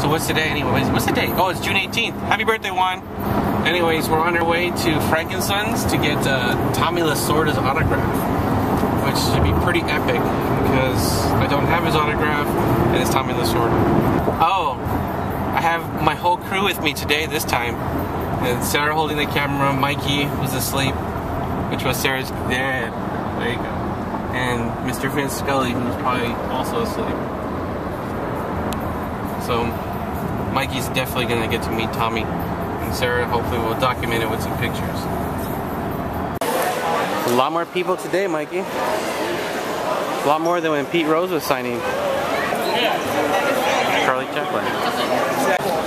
So what's today, anyways? What's the date? Oh, it's June 18th. Happy birthday, Juan. Anyways, we're on our way to Fran and Sons to get uh, Tommy Lasorda's autograph, which should be pretty epic because I don't have his autograph and it's Tommy Lasorda. Oh, I have my whole crew with me today this time. And Sarah holding the camera, Mikey was asleep, which was Sarah's dad. There you go. And Mr. Vince Scully, who was probably also asleep. So Mikey's definitely gonna get to meet Tommy. And Sarah hopefully will document it with some pictures. A lot more people today, Mikey. A lot more than when Pete Rose was signing. Charlie Chaplin.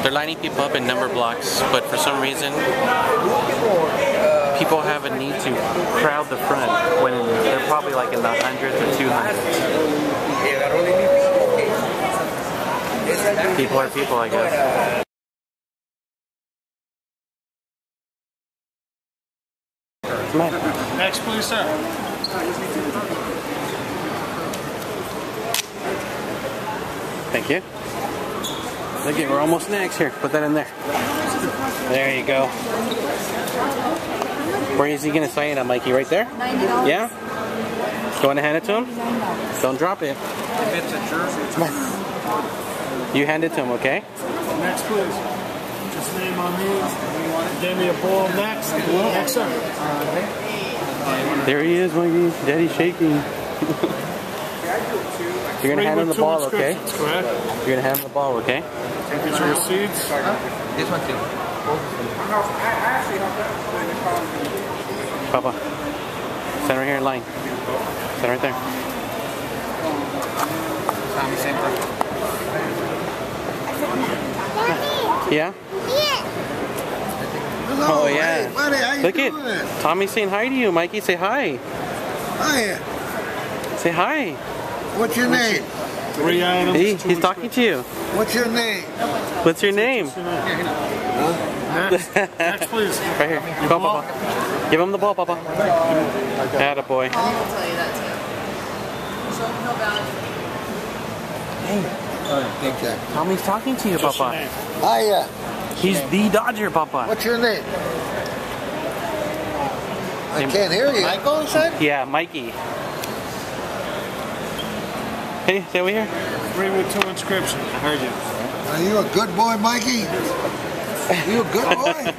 They're lining people up in number blocks, but for some reason, people have a need to crowd the front when they're probably like in the hundreds or two hundreds. People are people, I guess. Come on. Next, please, sir. Thank you. Look at, we're almost next here. Put that in there. There you go. Where is he gonna sign it on, Mikey? Right there? Yeah? You wanna hand it to him? Don't drop it. If it's a jersey, Come on. You hand it to him, okay? next, please. Just name on these. Give me a ball next. Next, sir. There he is, Mikey. Daddy's shaking. You're gonna hand him the ball, okay? Correct. You're gonna hand him the ball, okay? Get your receipts. This one too. Papa. Stand right here in line. Stand right there. Tommy Sempre. Yeah? yeah oh, oh, yeah. Hey, buddy, how you Look doing? at Tommy saying hi to you. Mikey, say hi. Hi. Say hi. What's your name? Three items. He, he's talking to you. What's your name? What's your name? Next, next, please. Right here. Come on, Papa. Give him the ball, Papa. Atta boy. I will tell you that too. So no value. Take that. Tommy's talking to you, What's Papa. name? Hiya. Uh, He's the Dodger, Papa. What's your name? I can't hear you. Michael, you said? Yeah, Mikey. Hey, stay over here. Three with two inscriptions. I heard you. Are you a good boy, Mikey? Are You a good boy?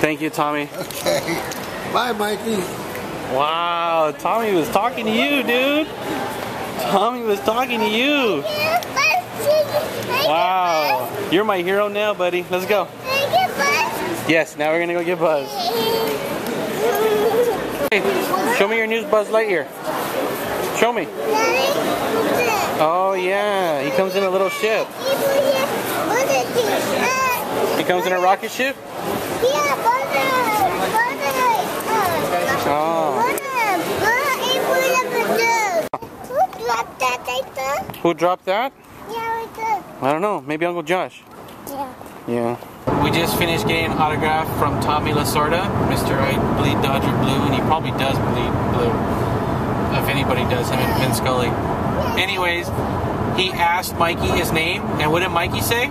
Thank you, Tommy. Okay. Bye, Mikey. Wow, Tommy was talking to you, dude. Tommy was talking to you. Wow. You're my hero now, buddy. Let's go. Yes, now we're gonna go get Buzz. Hey, show me your new Buzz Lightyear. Show me. Oh yeah, he comes in a little ship. He comes in a rocket ship. Oh. Who dropped that? Yeah, I don't know. Maybe Uncle Josh. Yeah. We just finished getting an autograph from Tommy Lasorda, Mr. I bleed Dodger Blue, and he probably does bleed blue. If anybody does, him and Vin Scully. Anyways, he asked Mikey his name, and what did Mikey say?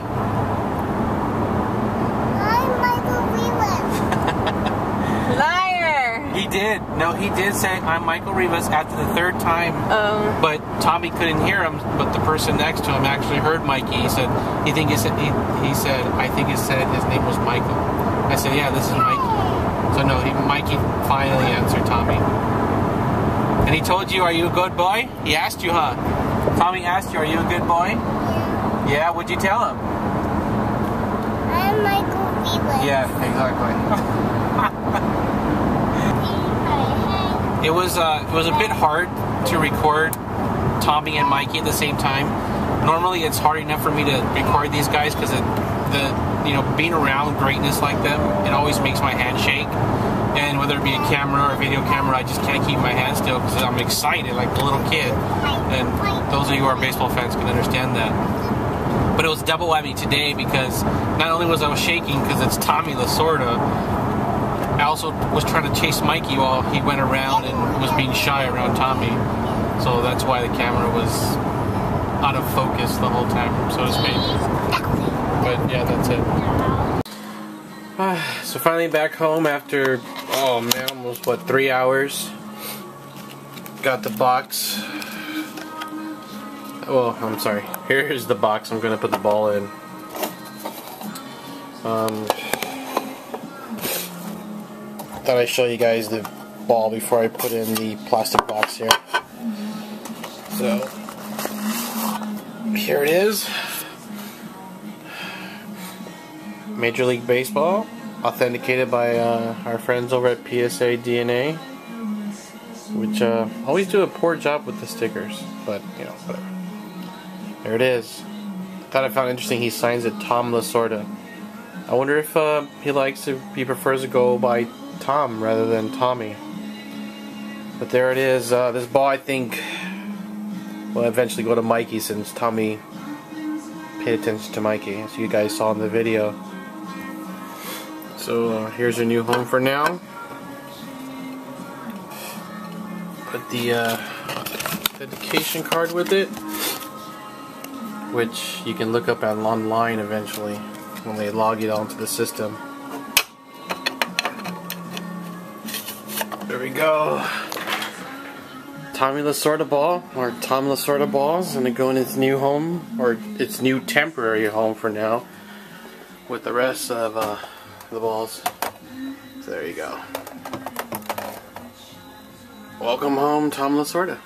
Liar! He did. No, he did say, I'm Michael Rivas after the third time. Um, But Tommy couldn't hear him, but the person next to him actually heard Mikey. He said, he think he said, he, he said, I think he said his name was Michael. I said, yeah, this is Mikey. So no, he, Mikey finally answered Tommy. And he told you, are you a good boy? He asked you, huh? Tommy asked you, are you a good boy? Yeah, what'd you tell him? I'm Michael Rivas. Yeah, exactly. It was uh, it was a bit hard to record Tommy and Mikey at the same time. Normally, it's hard enough for me to record these guys because the you know being around greatness like them, it always makes my hand shake. And whether it be a camera or a video camera, I just can't keep my hand still because I'm excited like a little kid. And those of you who are baseball fans can understand that. But it was double whammy today because not only was I shaking because it's Tommy Lasorda, I also was trying to chase Mikey while he went around and was being shy around Tommy. So that's why the camera was out of focus the whole time, so to speak. but yeah, that's it. so finally back home after oh man, almost what three hours. Got the box. Well, I'm sorry. Here's the box. I'm gonna put the ball in. Um, thought I'd show you guys the ball before I put in the plastic box here. So here it is. Major League Baseball, authenticated by uh, our friends over at PSA DNA, which uh, always do a poor job with the stickers, but you know, whatever. There it is. Thought I found interesting. He signs it Tom Lasorda. I wonder if uh, he likes to, he prefers to go by Tom rather than Tommy. But there it is. Uh, this ball, I think, will eventually go to Mikey since Tommy paid attention to Mikey, as you guys saw in the video. So uh, here's your new home for now. Put the uh, dedication card with it, which you can look up online eventually when they log it onto the system. There we go. Tommy Lasorda ball, or Tom Lasorda balls, and they go in its new home, or its new temporary home for now, with the rest of uh, the balls. So there you go. Welcome home, Tom Lasorda.